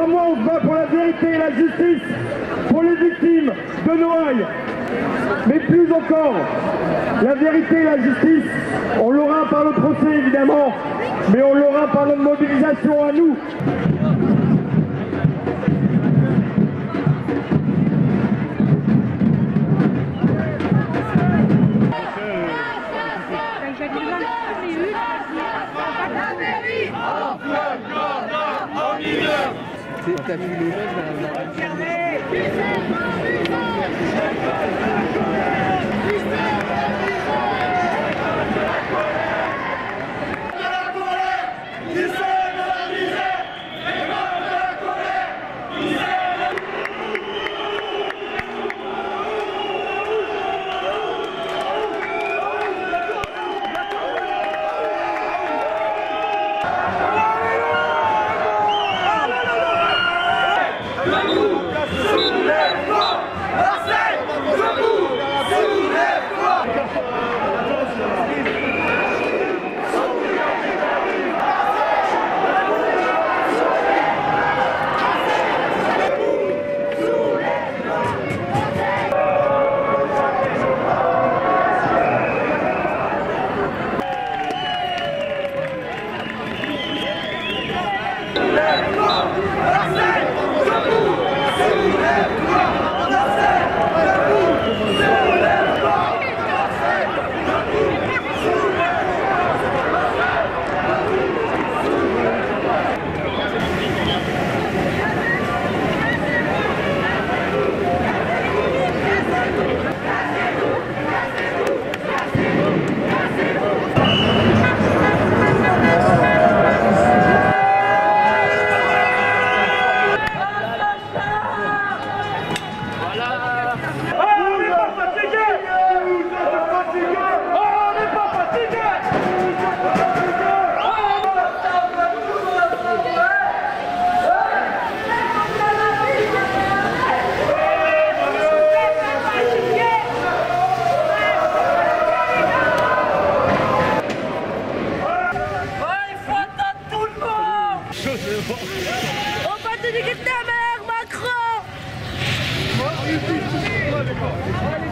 Trois mois, on se bat pour la vérité et la justice, pour les victimes de Noailles. Mais plus encore, la vérité et la justice, on l'aura par le procès évidemment, mais on l'aura par notre mobilisation à nous. T'as vu les Brasil! Olha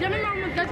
جميع المنتجات